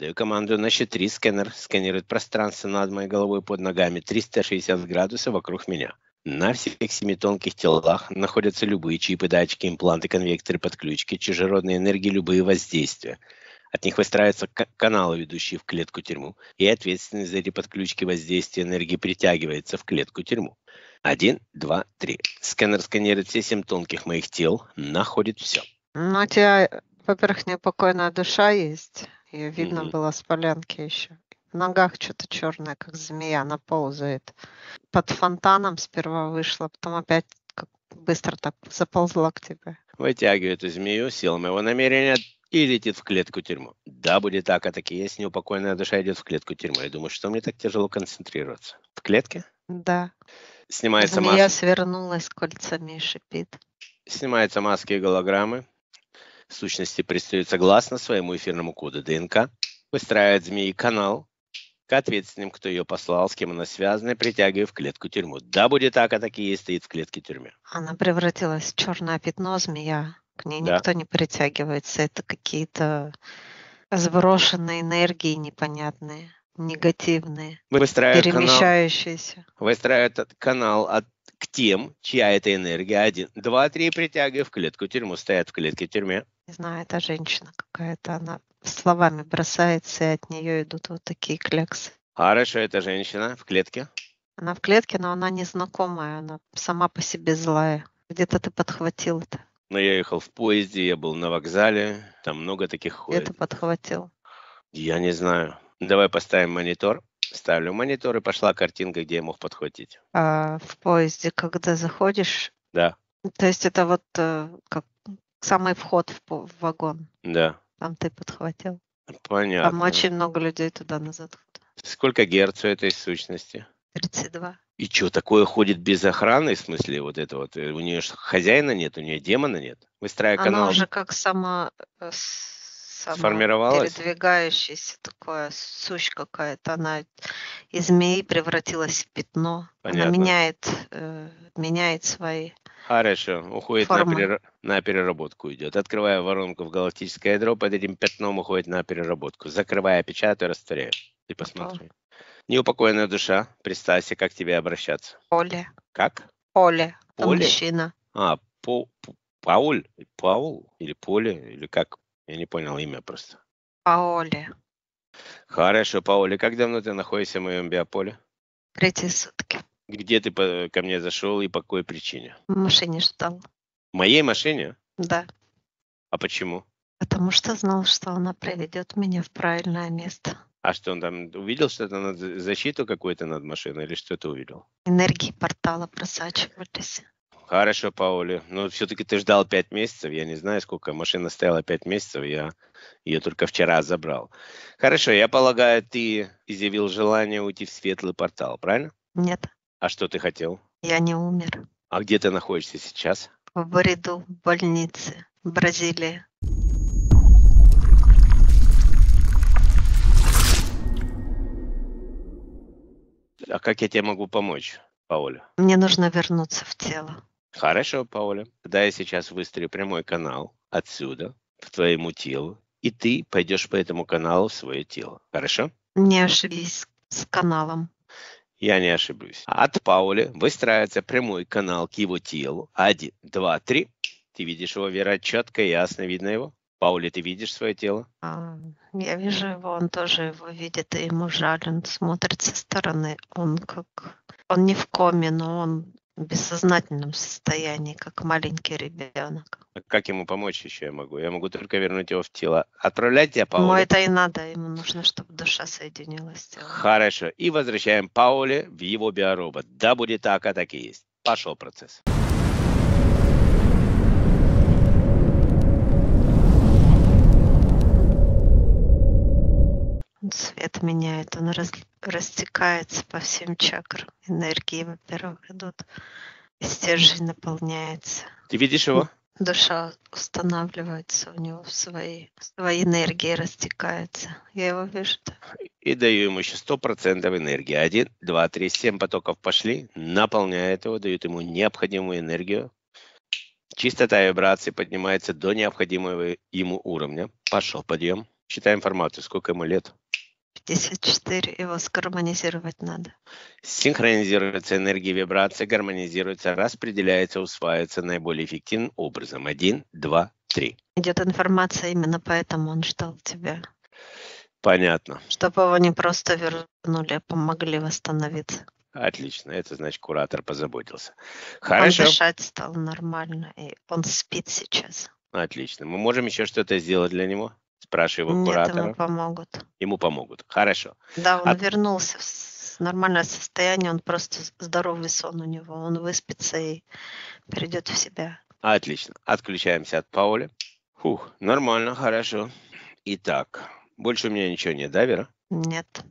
Даю команду на 3. Сканер сканирует пространство над моей головой под ногами 360 градусов вокруг меня. На всех семи тонких телах находятся любые чипы, датчики, импланты, конвекторы, подключки, чужеродные энергии, любые воздействия. От них выстраиваются каналы, ведущие в клетку-тюрьму, и ответственность за эти подключки воздействия энергии притягивается в клетку-тюрьму. Один, два, три. Сканер сканирует все семь тонких моих тел, находит все. Ну, у тебя, во-первых, неупокойная душа есть. Ее видно Мгм. было с полянки еще. В ногах что-то черное, как змея, она ползает. Под фонтаном сперва вышла, потом опять как быстро так заползла к тебе. Вытягиваю эту змею, сила моего намерения и летит в клетку-тюрьму. Да, будет так, а так и есть. Неупокойная душа идет в клетку-тюрьму. Я думаю, что мне так тяжело концентрироваться? В клетке? Да. Снимается Змея маска. свернулась кольцами и шипит. Снимаются маски и голограммы. Сущности предстают согласно своему эфирному коду ДНК. Выстраивает змеи канал к ответственным, кто ее послал, с кем она связана, притягивая в клетку тюрьму. Да, будет так, а так и есть, стоит в клетке тюрьме. Она превратилась в черное пятно, змея. К ней Да. никто не притягивается. Это какие-то сброшенные энергии непонятные, негативные, Выстраивает канал, перемещающиеся. выстраивает этот канал от, к тем, чья это энергия. Один, два, три, притягивая в клетку тюрьму. Стоят в клетке тюрьме. Не знаю, это женщина какая-то, она словами бросается, и от нее идут вот такие кляксы. Хорошо, это женщина в клетке. Она в клетке, но она незнакомая, она сама по себе злая. Где-то ты подхватил это. Но я ехал в поезде, я был на вокзале. Там много таких Где ходит. ты подхватил? Я не знаю. Давай поставим монитор. Ставлю монитор, и пошла картинка, где я мог подхватить. А в поезде, когда заходишь, Да, то есть это вот э, как самый вход в, в вагон, да, там ты подхватил. понятно. Там очень много людей туда-назад. Сколько герц у этой сущности? 32. И что, такое ходит без охраны, в смысле, вот это вот? э, У нее хозяина нет, у нее демона нет. Выстраивая Она канал, уже как сама, э, сама Сформировалась? передвигающаяся такое, сущь какая-то. Она из змеи превратилась в пятно. Понятно. Она меняет, э, меняет свои. Хорошо, уходит на, перера- на переработку идет. Открывая воронку в галактическое ядро, под этим пятном уходит на переработку. Закрывая, печатаю, растворяю. Ты посмотри. Неупокоенная душа, представься, как тебе обращаться. Оля. Как? Это Оля? мужчина. А, По, П- Пауль? Паул? Или Поле? Или как? Я не понял имя просто. Паоля. Хорошо, Паули, как давно ты находишься в моем биополе? Третьи сутки. Где ты по- ко мне зашел и по какой причине? В машине ждал. В моей машине? Да. А почему? Потому что знал, что она приведет меня в правильное место. А что, он там увидел что-то над за- защиту какую-то над машиной или что ты увидел? Энергии портала просачивались. Хорошо, Паули. Но все-таки ты ждал пять месяцев. Я не знаю, сколько машина стояла пять месяцев. Я ее только вчера забрал. Хорошо, я полагаю, ты изъявил желание уйти в светлый портал, правильно? Нет, А что ты хотел? я не умер. А где ты находишься сейчас? В бреду в больнице в Бразилии. А как я тебе могу помочь, Пауля? Мне нужно вернуться в тело. Хорошо, Пауля. Тогда я сейчас выстрою прямой канал отсюда к твоему телу, и ты пойдешь по этому каналу в свое тело. Хорошо? Не ошибись с каналом. Я не ошиблюсь. От Паули выстраивается прямой канал к его телу. Один, два, три. Ты видишь его, Вера, четко, ясно видно его? Паули, ты видишь свое тело? А, Я вижу его, он тоже его видит, и ему жаль, он смотрит со стороны. Он как... Он не в коме, но он в бессознательном состоянии, как маленький ребенок. А Как ему помочь еще я могу? Я могу только вернуть его в тело. Отправлять тебя, Ему Паули? это и надо, ему нужно, чтобы душа соединилась с телом. Хорошо. И возвращаем Паули в его биоробот. Да, будет так, а так и есть. Пошел процесс. Цвет меняет, он раз- растекается по всем чакрам. Энергии, во-первых, идут. И стержень наполняется. Ты видишь его? Душа устанавливается у него в свои, свои энергии растекается. Я его вижу. да. И даю ему еще 100% энергии. Один, два, три, семь потоков пошли. Наполняет его, дают ему необходимую энергию. Частота вибрации поднимается до необходимого ему уровня. Пошел подъем. Считай информацию, сколько ему лет. 54, его сгармонизировать надо. Синхронизируется энергия вибрации, гармонизируется, распределяется, усваивается наиболее эффективным образом. Один, два, три. Идет информация, именно поэтому он ждал тебя. Понятно. Чтобы его не просто вернули, а помогли восстановиться. Отлично, это значит куратор позаботился. Хорошо. Он дышать стал нормально, и он спит сейчас. Отлично. Мы можем еще что-то сделать для него? Спрашиваю его куратора. ему помогут. Ему помогут. Хорошо. Да, он От- вернулся в нормальное состояние, он просто здоровый сон у него, он выспится и придет в себя. Отлично. Отключаемся от Пауля. Фух, нормально, хорошо. Итак, больше у меня ничего нет, да, Вера? Нет,